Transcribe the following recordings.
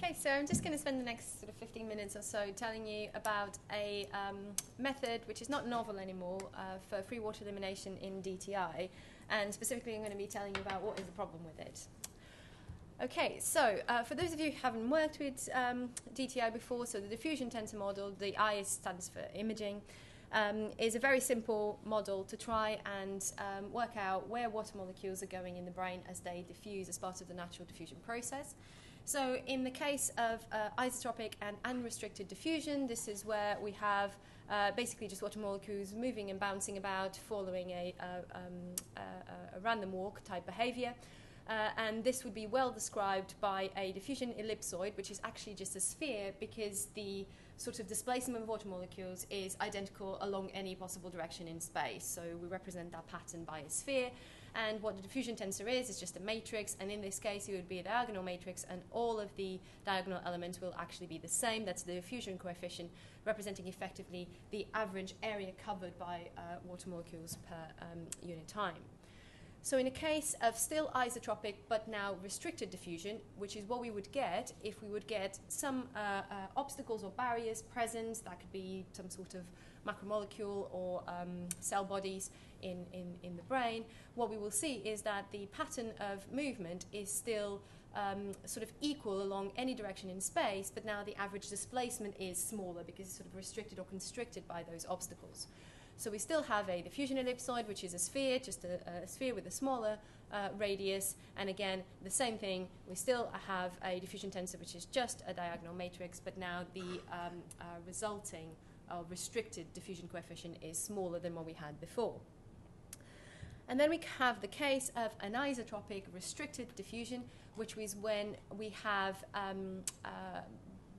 Okay, so I'm just going to spend the next sort of 15 minutes or so telling you about a um, method which is not novel anymore uh, for free water elimination in DTI, and specifically I'm going to be telling you about what is the problem with it. Okay, so uh, for those of you who haven't worked with um, DTI before, so the diffusion tensor model, the I stands for imaging, um, is a very simple model to try and um, work out where water molecules are going in the brain as they diffuse as part of the natural diffusion process. So in the case of uh, isotropic and unrestricted diffusion, this is where we have uh, basically just water molecules moving and bouncing about following a, um, a, a random walk type behavior. Uh, and this would be well described by a diffusion ellipsoid, which is actually just a sphere because the sort of displacement of water molecules is identical along any possible direction in space. So we represent that pattern by a sphere. And what the diffusion tensor is, is just a matrix. And in this case, it would be a diagonal matrix, and all of the diagonal elements will actually be the same. That's the diffusion coefficient, representing effectively the average area covered by uh, water molecules per um, unit time. So in a case of still isotropic but now restricted diffusion, which is what we would get if we would get some uh, uh, obstacles or barriers present, that could be some sort of macromolecule or um, cell bodies in, in, in the brain, what we will see is that the pattern of movement is still um, sort of equal along any direction in space, but now the average displacement is smaller because it's sort of restricted or constricted by those obstacles. So we still have a diffusion ellipsoid, which is a sphere, just a, a sphere with a smaller uh, radius. And again, the same thing, we still have a diffusion tensor, which is just a diagonal matrix, but now the um, uh, resulting or restricted diffusion coefficient is smaller than what we had before. And then we have the case of anisotropic restricted diffusion, which is when we have um, uh,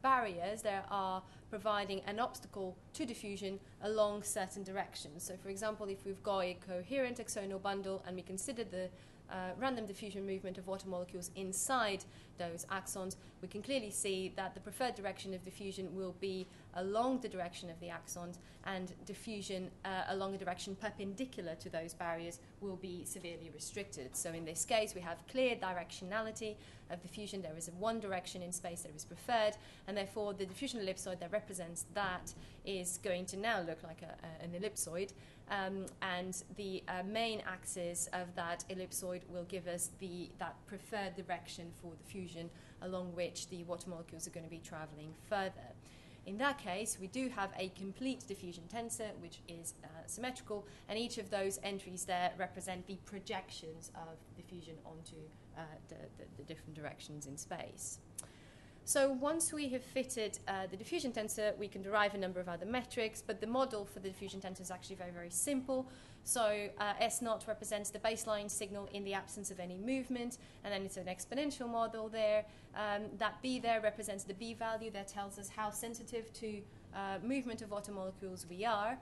barriers that are providing an obstacle to diffusion along certain directions. So, for example, if we've got a coherent axonal bundle and we consider the uh, random diffusion movement of water molecules inside those axons, we can clearly see that the preferred direction of diffusion will be along the direction of the axons, and diffusion uh, along a direction perpendicular to those barriers will be severely restricted. So, in this case, we have clear directionality of diffusion. There is one direction in space that is preferred, and therefore the diffusion ellipsoid that represents that is going to now look like a, a, an ellipsoid. Um, and the uh, main axis of that ellipsoid will give us the that preferred direction for the fusion along which the water molecules are going to be traveling further. In that case, we do have a complete diffusion tensor, which is uh, symmetrical, and each of those entries there represent the projections of diffusion onto uh, the, the, the different directions in space. So once we have fitted uh, the diffusion tensor, we can derive a number of other metrics, but the model for the diffusion tensor is actually very, very simple. So uh, S naught represents the baseline signal in the absence of any movement, and then it's an exponential model there. Um, that B there represents the B value that tells us how sensitive to uh, movement of water molecules we are.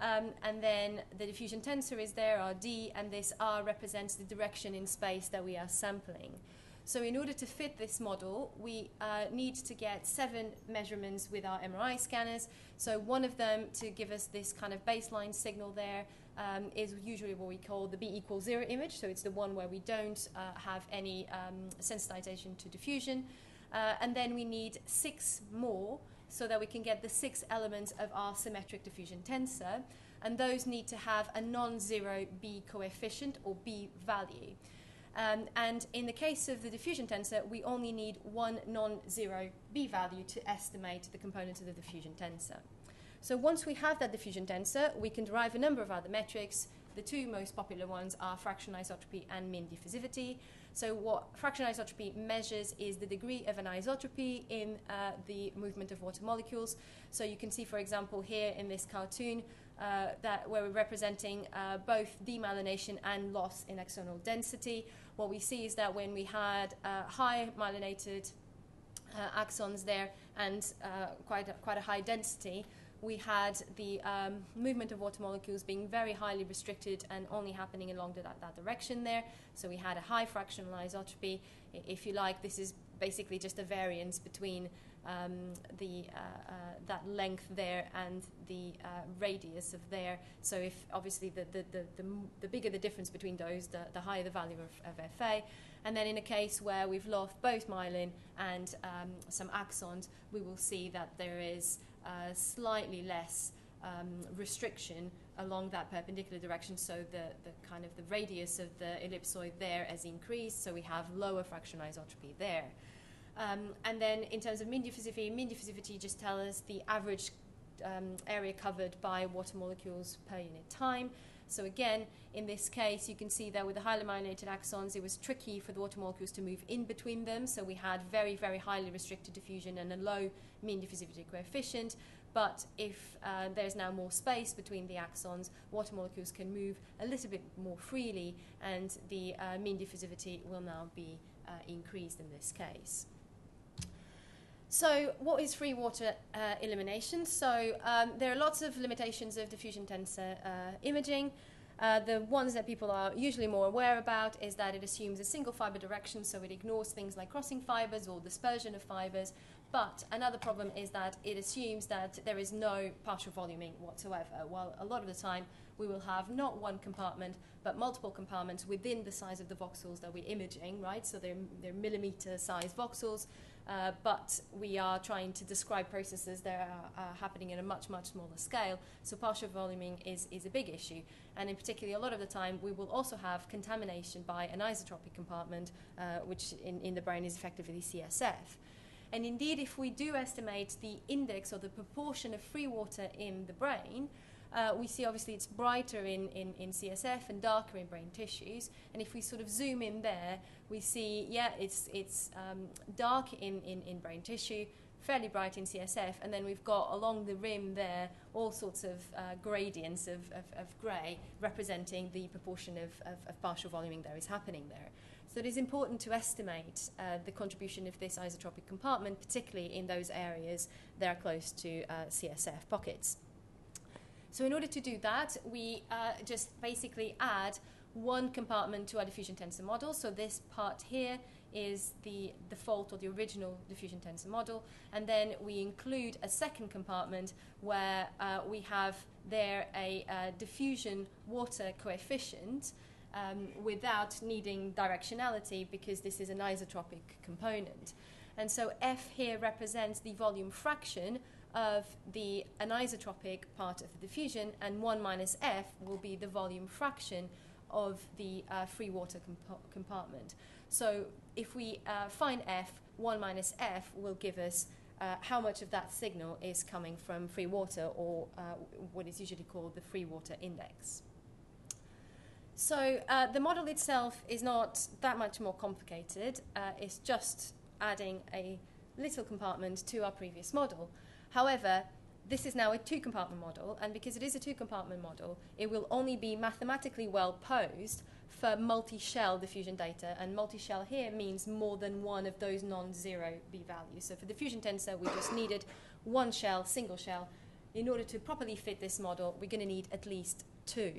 Um, and then the diffusion tensor is there, our D, and this R represents the direction in space that we are sampling. So in order to fit this model, we uh, need to get seven measurements with our MRI scanners. So one of them to give us this kind of baseline signal there um, is usually what we call the B equals zero image. So it's the one where we don't uh, have any um, sensitization to diffusion. Uh, and then we need six more so that we can get the six elements of our symmetric diffusion tensor. And those need to have a non-zero B coefficient or B value. Um, and in the case of the diffusion tensor, we only need one non-zero b value to estimate the component of the diffusion tensor. So once we have that diffusion tensor, we can derive a number of other metrics. The two most popular ones are fraction isotropy and mean diffusivity. So what fraction isotropy measures is the degree of anisotropy in uh, the movement of water molecules. So you can see, for example, here in this cartoon, uh, that where we're representing uh, both demyelination and loss in axonal density. What we see is that when we had uh, high myelinated uh, axons there and uh, quite a, quite a high density, we had the um, movement of water molecules being very highly restricted and only happening along that, that direction there. So we had a high fractional anisotropy. If you like, this is basically just a variance between um, the uh, uh, that length there and the uh, radius of there. So if obviously the, the, the, the, the bigger the difference between those, the, the higher the value of, of FA. And then in a case where we've lost both myelin and um, some axons, we will see that there is uh, slightly less um, restriction along that perpendicular direction. So the, the kind of the radius of the ellipsoid there has increased. So we have lower fraction isotropy there. Um, and then in terms of mean diffusivity, mean diffusivity just tells us the average um, area covered by water molecules per unit time. So again, in this case, you can see that with the highly myelinated axons, it was tricky for the water molecules to move in between them. So we had very, very highly restricted diffusion and a low mean diffusivity coefficient. But if uh, there's now more space between the axons, water molecules can move a little bit more freely, and the uh, mean diffusivity will now be uh, increased in this case. So, what is free water uh, elimination? So, um, there are lots of limitations of diffusion tensor uh, imaging. Uh, the ones that people are usually more aware about is that it assumes a single fiber direction, so it ignores things like crossing fibers or dispersion of fibers. But another problem is that it assumes that there is no partial voluming whatsoever. Well, a lot of the time we will have not one compartment, but multiple compartments within the size of the voxels that we're imaging, right? So they're, they're millimeter sized voxels uh, but we are trying to describe processes that are, are, happening in a much, much smaller scale. So partial voluming is, is a big issue. And in particular, a lot of the time, we will also have contamination by an isotropic compartment, uh, which in, in the brain is effectively CSF. And indeed, if we do estimate the index or the proportion of free water in the brain, uh, we see obviously it's brighter in, in, in CSF and darker in brain tissues. And if we sort of zoom in there, we see, yeah, it's, it's um, dark in, in, in brain tissue, fairly bright in CSF, and then we've got along the rim there all sorts of uh, gradients of, of, of grey representing the proportion of, of, of, partial voluming that is happening there. So it is important to estimate uh, the contribution of this isotropic compartment, particularly in those areas that are close to uh, CSF pockets. So in order to do that, we uh, just basically add one compartment to our diffusion tensor model. So this part here is the default or the original diffusion tensor model. And then we include a second compartment where uh, we have there a uh, diffusion water coefficient um, without needing directionality because this is an isotropic component. And so F here represents the volume fraction of the anisotropic part of the diffusion, and 1 minus F will be the volume fraction of the uh, free water comp compartment. So if we uh, find F, 1 minus F will give us uh, how much of that signal is coming from free water, or uh, what is usually called the free water index. So uh, the model itself is not that much more complicated. Uh, it's just adding a little compartment to our previous model. However, this is now a two compartment model, and because it is a two compartment model, it will only be mathematically well posed for multi shell diffusion data. And multi shell here means more than one of those non zero B values. So for the diffusion tensor, we just needed one shell, single shell. In order to properly fit this model, we're going to need at least two.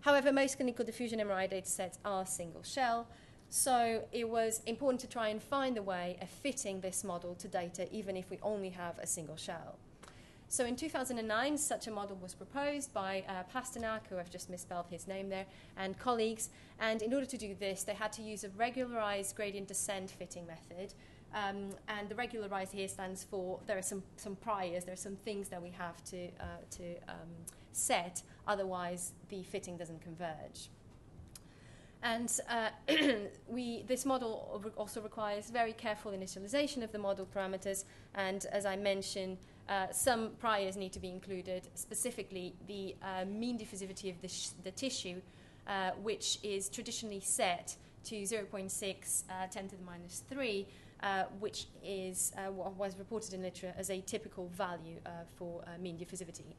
However, most clinical diffusion MRI datasets are single shell. So it was important to try and find a way of fitting this model to data, even if we only have a single shell. So in 2009, such a model was proposed by uh, Pasternak, who I've just misspelled his name there, and colleagues. And in order to do this, they had to use a regularized gradient descent fitting method. Um, and the regularized here stands for there are some, some priors, there are some things that we have to, uh, to um, set, otherwise the fitting doesn't converge. And uh, we, this model also requires very careful initialization of the model parameters. And as I mentioned, uh, some priors need to be included, specifically the uh, mean diffusivity of the, the tissue, uh, which is traditionally set to 0.6 uh, 10 to the minus 3, uh, which is what was reported in literature as a typical value for mean diffusivity.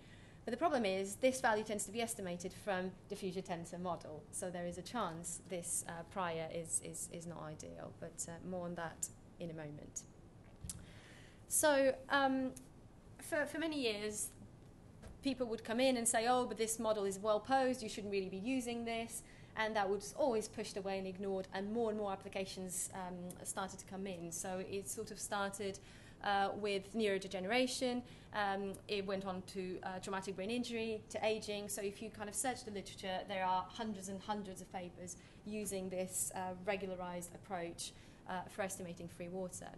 But the problem is this value tends to be estimated from diffusion tensor model. So there is a chance this uh, prior is, is, is not ideal, but uh, more on that in a moment. So um, for, for many years, people would come in and say, oh, but this model is well posed, you shouldn't really be using this. and that was always pushed away and ignored, and more and more applications um, started to come in. So it sort of started uh, with neurodegeneration. Um, it went on to uh, traumatic brain injury, to aging. So if you kind of search the literature, there are hundreds and hundreds of papers using this uh, regularized approach uh, for estimating free water.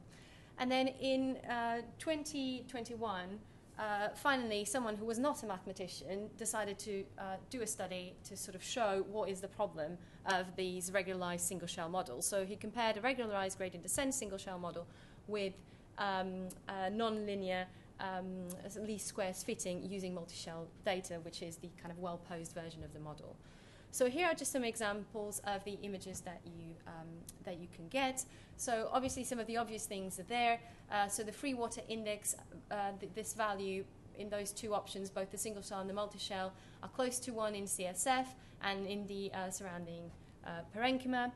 And then in uh, 2021, uh, finally, someone who was not a mathematician decided to uh, do a study to sort of show what is the problem of these regularized single shell models. So he compared a regularized gradient descent single shell model with um, non-linear um, least squares fitting using multi-shell data, which is the kind of well-posed version of the model. So here are just some examples of the images that you, um, that you can get. So obviously some of the obvious things are there. Uh, so the free water index, uh, th this value in those two options, both the single shell and the multi-shell, are close to one in CSF and in the uh, surrounding uh, parenchyma.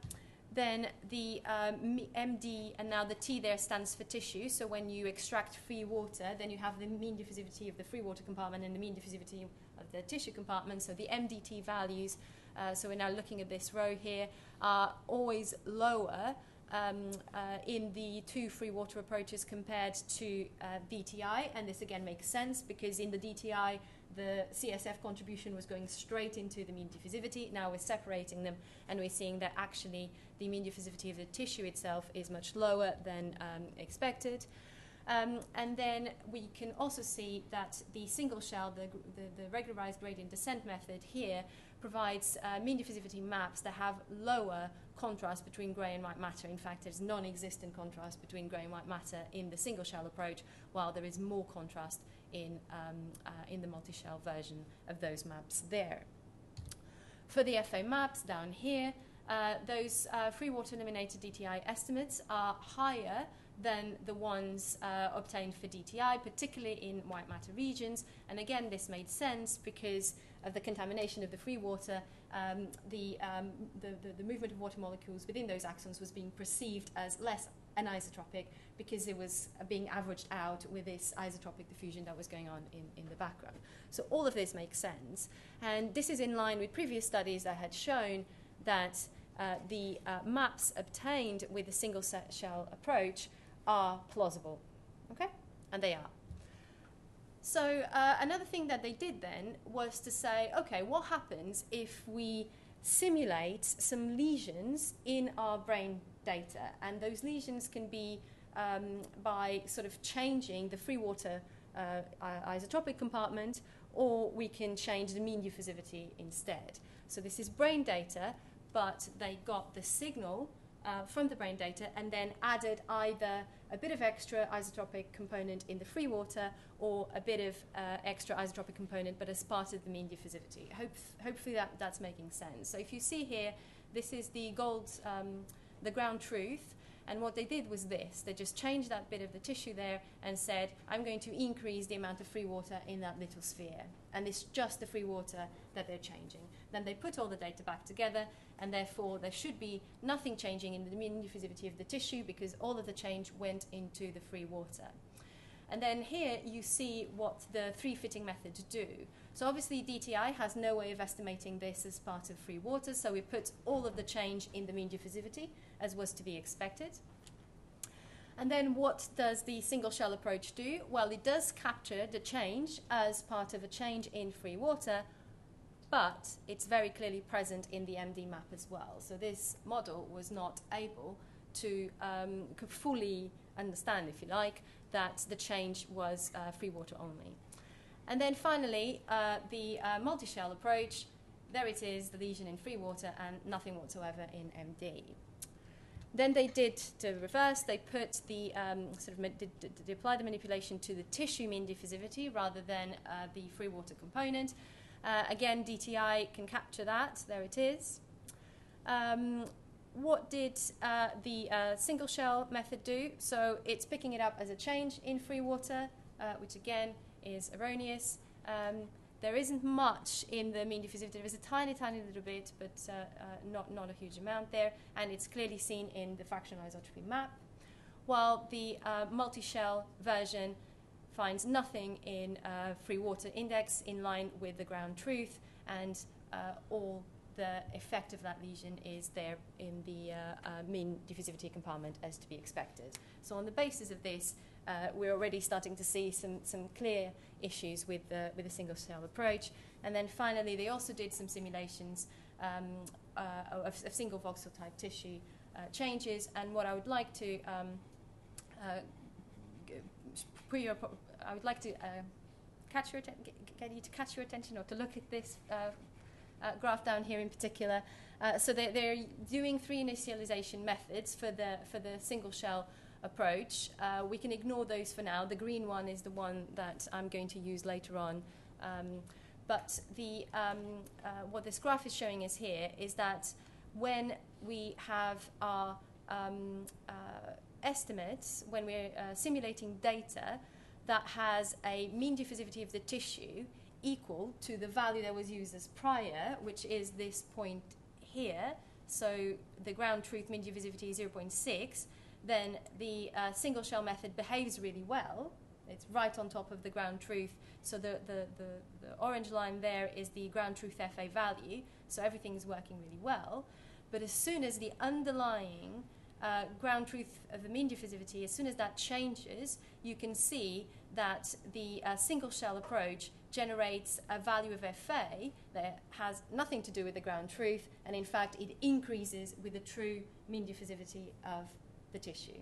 Then the um, MD and now the T there stands for tissue. So when you extract free water, then you have the mean diffusivity of the free water compartment and the mean diffusivity of the tissue compartment. So the MDT values uh, so we're now looking at this row here, are always lower um, uh, in the two free water approaches compared to uh, DTI. And this again makes sense because in the DTI, the CSF contribution was going straight into the mean diffusivity. Now we're separating them and we're seeing that actually the mean diffusivity of the tissue itself is much lower than um, expected. Um, and then we can also see that the single shell, the, the, the regularized gradient descent method here, provides uh, mean diffusivity maps that have lower contrast between grey and white matter. In fact, there's non-existent contrast between grey and white matter in the single shell approach, while there is more contrast in, um, uh, in the multi-shell version of those maps there. For the FA maps down here, uh, those uh, free water eliminated DTI estimates are higher than the ones uh, obtained for DTI, particularly in white matter regions. And again, this made sense because of the contamination of the free water, um, the, um, the, the, the, movement of water molecules within those axons was being perceived as less anisotropic because it was being averaged out with this isotropic diffusion that was going on in, in the background. So all of this makes sense. And this is in line with previous studies that had shown that uh, the uh, maps obtained with the single shell approach are plausible. Okay? And they are. So uh, another thing that they did then was to say, okay, what happens if we simulate some lesions in our brain data? And those lesions can be um, by sort of changing the free water uh, compartment, or we can change the mean diffusivity instead. So this is brain data, but they got the signal uh, from the brain data and then added either a bit of extra isotropic component in the free water or a bit of uh, extra isotropic component but as part of the mean diffusivity. Hope, hopefully that, that's making sense. So if you see here, this is the gold, um, the ground truth and what they did was this. They just changed that bit of the tissue there and said, I'm going to increase the amount of free water in that little sphere. And it's just the free water that they're changing. Then they put all the data back together and therefore there should be nothing changing in the mean diffusivity of the tissue because all of the change went into the free water. And then here you see what the three fitting methods do. So obviously DTI has no way of estimating this as part of free water, so we put all of the change in the mean diffusivity, as was to be expected. And then what does the single shell approach do? Well, it does capture the change as part of a change in free water, but it's very clearly present in the MD map as well. So this model was not able to um, fully understand, if you like, that the change was uh, free water only. And then finally, uh, the uh, multi-shell approach, there it is, the lesion in free water and nothing whatsoever in MD. Then they did the reverse. They put the um, sort of did, did, did apply the manipulation to the tissue mean diffusivity rather than uh, the free water component. Uh, again, DTI can capture that. There it is. Um, what did uh, the uh, single shell method do? So it's picking it up as a change in free water, uh, which again is erroneous. Um, there isn't much in the mean diffusivity. There is a tiny, tiny little bit, but uh, uh, not, not a huge amount there, and it's clearly seen in the fractional anisotropy map. While the multi-shell version finds nothing in uh, free water index in line with the ground truth and uh, all the effect of that lesion is there in the uh, uh, mean diffusivity compartment as to be expected. So on the basis of this, uh, we're already starting to see some, some clear issues with the, with the single shell approach. And then finally, they also did some simulations um, uh, of, of, single voxel type tissue uh, changes. And what I would like to um, uh, I would like to catch your get, you to catch your attention or to look at this uh, graph down here in particular. Uh, so they're, they're, doing three initialization methods for the, for the single shell approach. Uh, we can ignore those for now. The green one is the one that I'm going to use later on. Um, but the, um, uh, what this graph is showing us here is that when we have our um, uh, estimates, when we're uh, simulating data that has a mean diffusivity of the tissue, equal to the value that was used as prior, which is this point here. So the ground truth mean diffusivity is 0.6. Then the uh, single shell method behaves really well. It's right on top of the ground truth. So the, the, the, the orange line there is the ground truth FA value. So everything is working really well. But as soon as the underlying uh, ground truth of the mean diffusivity, as soon as that changes, you can see that the uh, single shell approach generates a value of FA that has nothing to do with the ground truth, and in fact, it increases with the true mean diffusivity of the tissue.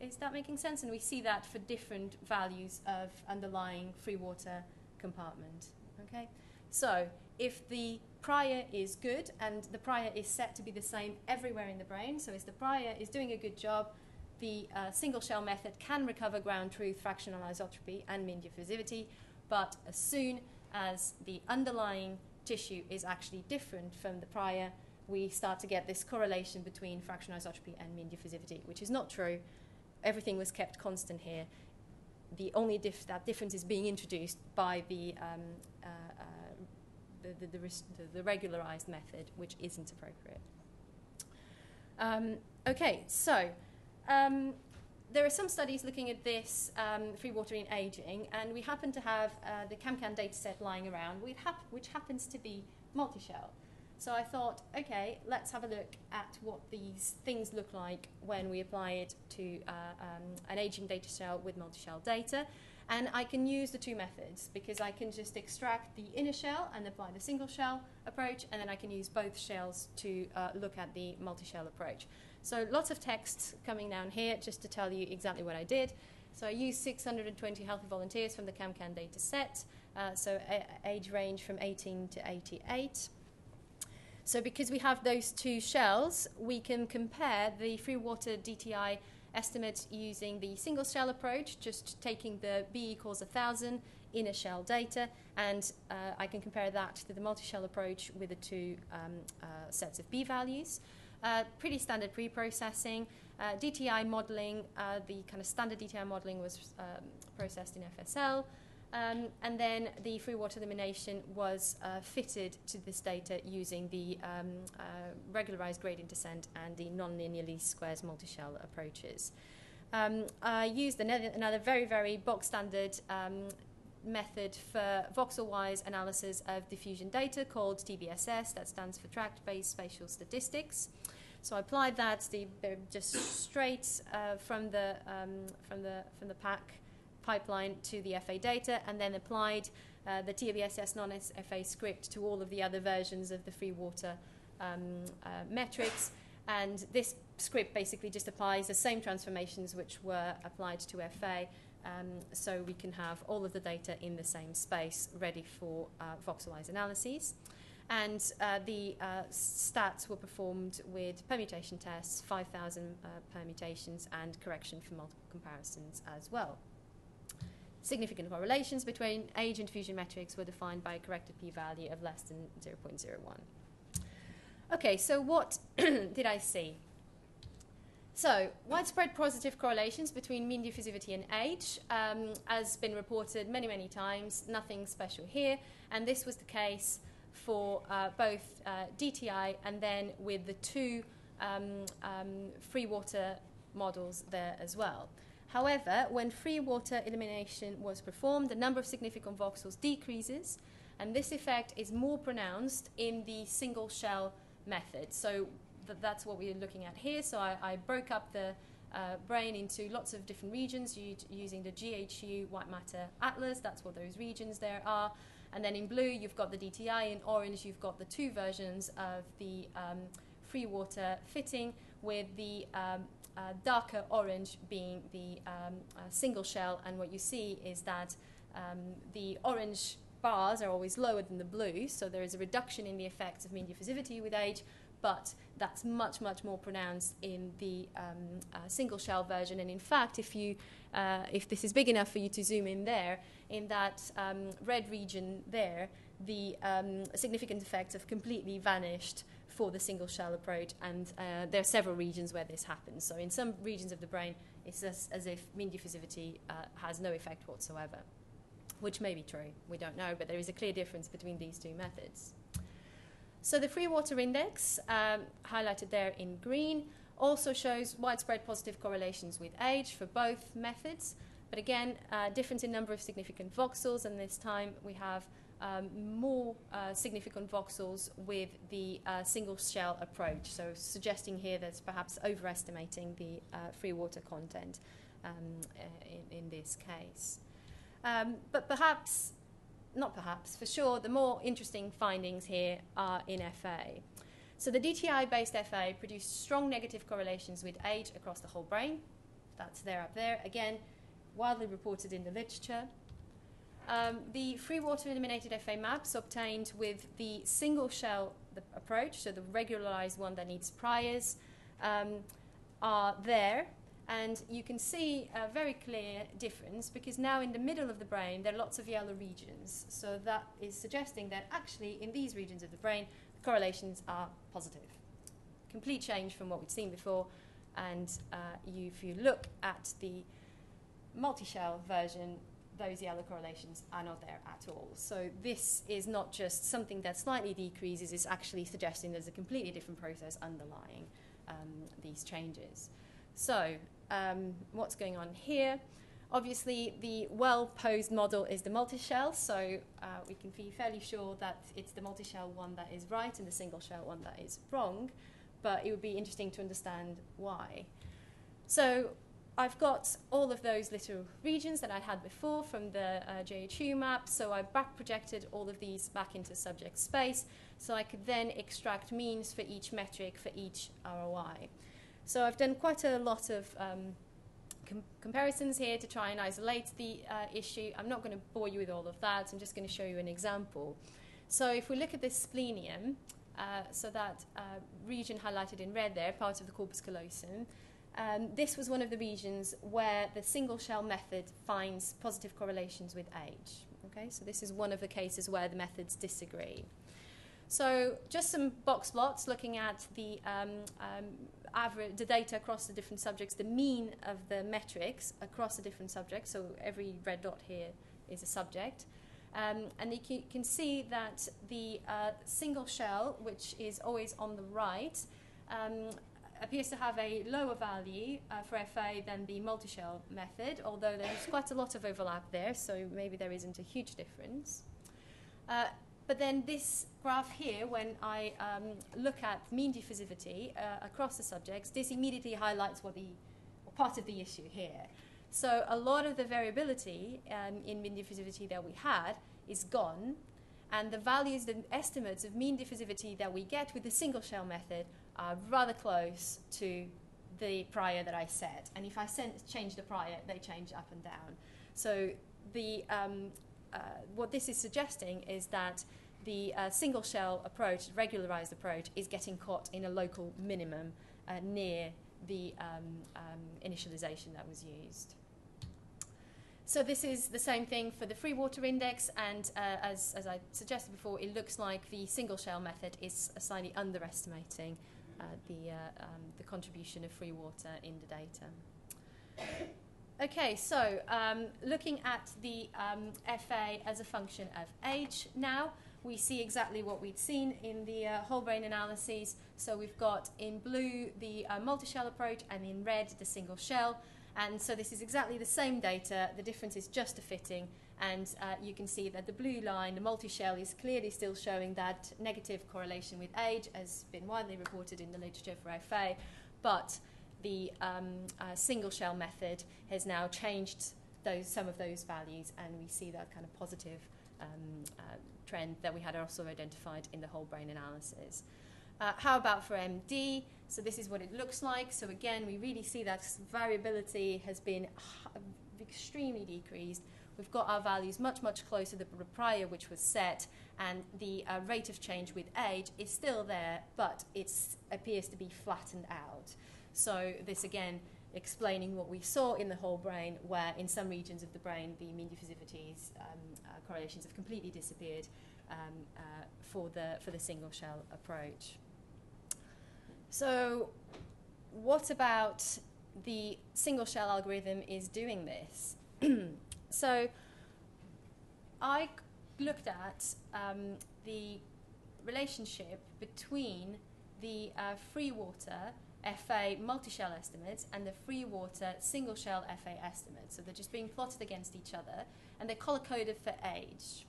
Is that making sense? And we see that for different values of underlying free water compartment. Okay? So, if the prior is good and the prior is set to be the same everywhere in the brain, so if the prior is doing a good job, the uh, single shell method can recover ground truth, fractional anisotropy, and mean diffusivity, but as soon as the underlying tissue is actually different from the prior, we start to get this correlation between fractional anisotropy and mean diffusivity, which is not true. Everything was kept constant here. The only diff- that difference is being introduced by the, um, uh, uh, the, the, the, regularized method, which isn't appropriate. Um, okay, so um, there are some studies looking at this um, free water in aging, and we happen to have uh, the CamCan dataset lying around, hap- which happens to be multi-shell. So I thought, okay, let's have a look at what these things look like when we apply it to uh, um, an aging data shell with multi-shell data. And I can use the two methods because I can just extract the inner shell and apply the single shell approach, and then I can use both shells to uh, look at the multi-shell approach. So lots of text coming down here just to tell you exactly what I did. So I used 620 healthy volunteers from the CamCan data set, uh, so age range from 18 to 88. So because we have those two shells, we can compare the free water DTI estimates using the single shell approach, just taking the B equals 1,000 inner shell data, and uh, I can compare that to the multi-shell approach with the two um, uh, sets of B values. Uh, pretty standard pre-processing. Uh, DTI modeling, uh, the kind of standard DTI modeling was um, processed in FSL. Um, and then the free water elimination was uh, fitted to this data using the um, uh, regularized gradient descent and the non-linear least squares multi-shell approaches. Um, I used another, another, very, very box standard um, method for voxel-wise analysis of diffusion data called TBSS, that stands for Tract-Based Spatial Statistics. So I applied that the, just straight uh, from the um, from the from the pack pipeline to the FA data, and then applied uh, the TBSS non-FA script to all of the other versions of the free water um, uh, metrics. And this script basically just applies the same transformations which were applied to FA, um, so we can have all of the data in the same space ready for uh, voxelwise analyses. And uh, the uh, stats were performed with permutation tests, 5,000 uh, permutations, and correction for multiple comparisons as well. Significant correlations between age and diffusion metrics were defined by a corrected p-value of less than 0.01. Okay, so what did I see? So, widespread positive correlations between mean diffusivity and age um, has been reported many, many times. Nothing special here. And this was the case for uh, both uh, DTI and then with the two um, um, free water models there as well. However, when free water elimination was performed, the number of significant voxels decreases, And this effect is more pronounced in the single shell method. So th- that's what we're looking at here. So I, I broke up the uh, brain into lots of different regions using the JHU white matter atlas. That's what those regions there are. And then in blue, you've got the DTI. In orange, you've got the two versions of the um, free water fitting, with the um, uh, darker orange being the um, uh, single shell. And what you see is that um, the orange bars are always lower than the blue, so there is a reduction in the effects of mean diffusivity with age, but that's much, much more pronounced in the um, uh, single shell version. And in fact, if, you, uh, if this is big enough for you to zoom in there, in that um, red region there, the um, significant effects have completely vanished for the single shell approach, and uh, there are several regions where this happens. So in some regions of the brain, it's as, as if mean diffusivity uh, has no effect whatsoever, which may be true. We don't know, but there is a clear difference between these two methods. So the free water index, um, highlighted there in green, also shows widespread positive correlations with age for both methods. But again, uh, difference in number of significant voxels, and this time we have um, more uh, significant voxels with the uh, single shell approach. So suggesting here that's perhaps overestimating the uh, free water content um, uh, in, in, this case. Um, but perhaps not perhaps, for sure, the more interesting findings here are in FA. So the DTI based FA produced strong negative correlations with age across the whole brain. That's there up there. Again, widely reported in the literature. Um, the free water eliminated FA maps obtained with the single shell approach, so the regularized one that needs priors, um, are there and you can see a very clear difference because now in the middle of the brain there are lots of yellow regions. So that is suggesting that actually in these regions of the brain the correlations are positive. Complete change from what we'd seen before. And uh, you, if you look at the multi-shell version, those yellow correlations are not there at all. So this is not just something that slightly decreases, it's actually suggesting there's a completely different process underlying um, these changes. So, um, what's going on here? Obviously, the well-posed model is the multi-shell, so uh, we can be fairly sure that it's the multi-shell one that is right and the single-shell one that is wrong, but it would be interesting to understand why. So I've got all of those little regions that I had before from the uh, JHU map, so I back projected all of these back into subject space, so I could then extract means for each metric for each ROI. So I've done quite a lot of um, com comparisons here to try and isolate the uh, issue. I'm not going to bore you with all of that. I'm just going to show you an example. So if we look at this splenium, uh, so that uh, region highlighted in red there, part of the corpus callosum, um, this was one of the regions where the single shell method finds positive correlations with age. Okay, so this is one of the cases where the methods disagree. So just some box plots looking at the um, um, average, the data across the different subjects, the mean of the metrics across the different subjects. So every red dot here is a subject. Um, and you can see that the uh, single shell, which is always on the right, um, appears to have a lower value uh, for FA than the multi-shell method, although there's quite a lot of overlap there, so maybe there isn't a huge difference. Uh, but then this graph here, when I um, look at mean diffusivity uh, across the subjects, this immediately highlights what the part of the issue here. So a lot of the variability um, in mean diffusivity that we had is gone, and the values, the estimates of mean diffusivity that we get with the single shell method are rather close to the prior that I set. And if I change the prior, they change up and down. So the um, uh, what this is suggesting is that the uh, single shell approach, regularized approach, is getting caught in a local minimum uh, near the um, um, initialization that was used. So this is the same thing for the free water index, and uh, as, as I suggested before, it looks like the single shell method is slightly underestimating the, uh, um, the contribution of free water in the data. Okay, so um, looking at the um, FA as a function of age now, we see exactly what we'd seen in the uh, whole brain analyses. So we've got in blue the uh, multi-shell approach and in red the single shell. And so this is exactly the same data, the difference is just a fitting, and uh, you can see that the blue line, the multi-shell, is clearly still showing that negative correlation with age, as been widely reported in the literature for FA, but the um, uh, single shell method has now changed those, some of those values, and we see that kind of positive um, uh, trend that we had also identified in the whole brain analysis. Uh, how about for MD? So this is what it looks like. So again, we really see that variability has been extremely decreased. We've got our values much, much closer to the prior, which was set, and the uh, rate of change with age is still there, but it appears to be flattened out. So this again explaining what we saw in the whole brain, where in some regions of the brain the mean diffusivities um, uh, correlations have completely disappeared um, uh, for the for the single shell approach. So, what about the single shell algorithm is doing this? so, I looked at um, the relationship between the uh, free water FA multi-shell estimates and the free water single shell FA estimates. So they're just being plotted against each other and they're color coded for age.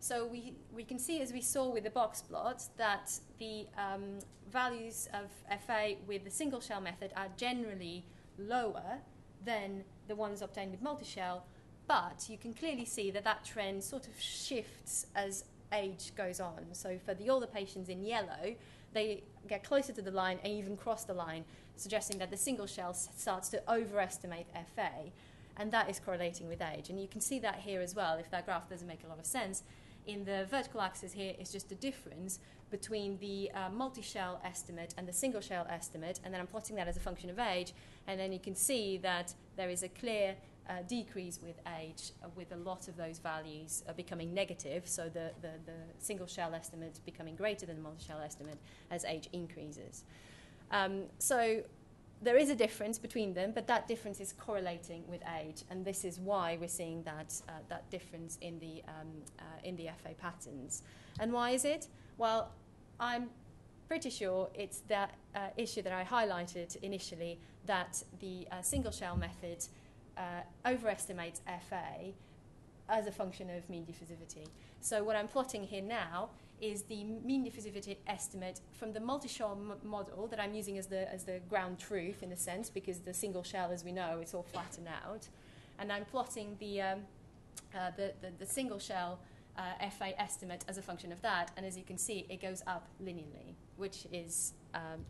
So we, we can see, as we saw with the box plot, that the um, values of FA with the single shell method are generally lower than the ones obtained with multi-shell, but you can clearly see that that trend sort of shifts as age goes on. So for the older patients in yellow, they get closer to the line and even cross the line, suggesting that the single shell starts to overestimate FA, and that is correlating with age. And you can see that here as well, if that graph doesn't make a lot of sense in the vertical axis here is just the difference between the uh, multi-shell estimate and the single shell estimate, and then I'm plotting that as a function of age, and then you can see that there is a clear uh, decrease with age, uh, with a lot of those values uh, becoming negative, so the, the, the, single shell estimate becoming greater than the multi-shell estimate as age increases. Um, so there is a difference between them, but that difference is correlating with age, and this is why we're seeing that, uh, that difference in the, um, uh, in the FA patterns. And why is it? Well, I'm pretty sure it's that uh, issue that I highlighted initially that the uh, single shell method uh, overestimates FA as a function of mean diffusivity. So what I'm plotting here now is the mean diffusivity estimate from the multi-shell model that I'm using as the, as the ground truth in a sense because the single shell, as we know, it's all flattened out. And I'm plotting the, um, uh, the, the, the, single shell uh, FA estimate as a function of that. And as you can see, it goes up linearly, which is um,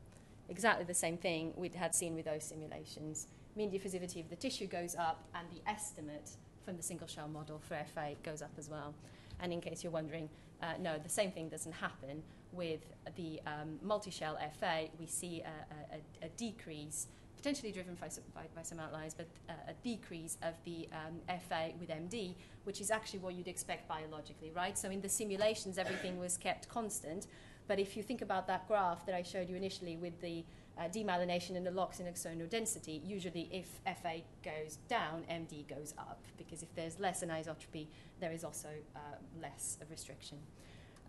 exactly the same thing we had seen with those simulations. Mean diffusivity of the tissue goes up and the estimate from the single shell model for FA goes up as well. And in case you're wondering, uh, no, the same thing doesn't happen with the um, multi-shell FA. We see a, a, a decrease, potentially driven by, by, by some outliers, but uh, a decrease of the um, FA with MD, which is actually what you'd expect biologically, right? So in the simulations, everything was kept constant. But if you think about that graph that I showed you initially with the uh, demyelination and the locks in axonal density, usually if FA goes down, MD goes up, because if there's less anisotropy, there is also uh, less of restriction.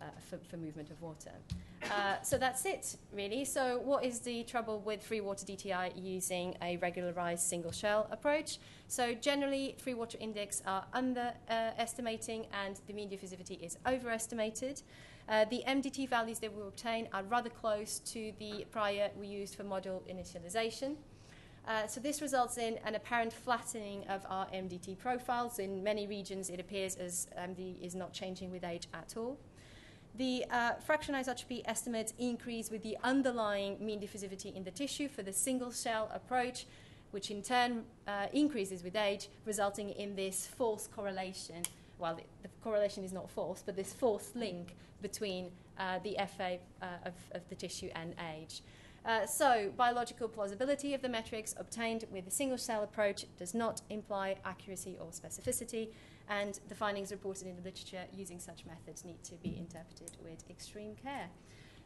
Uh, for, for, movement of water. Uh, so that's it, really. So, what is the trouble with free water DTI using a regularized single shell approach? So, generally, free water index are underestimating and the mean diffusivity is overestimated. Uh, the MDT values that we obtain are rather close to the prior we used for model initialization. Uh, so this results in an apparent flattening of our MDT profiles. In many regions, it appears as MD is not changing with age at all. The uh, fraction estimates increase with the underlying mean diffusivity in the tissue for the single shell approach, which in turn uh, increases with age, resulting in this false correlation well, the, correlation is not false, but this false link between uh, the FA uh, of, of, the tissue and age. Uh, so, biological plausibility of the metrics obtained with the single shell approach does not imply accuracy or specificity, and the findings reported in the literature using such methods need to be interpreted with extreme care.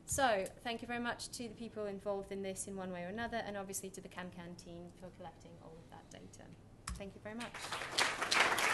So, thank you very much to the people involved in this in one way or another, and obviously to the CamCan team for collecting all of that data. Thank you very much.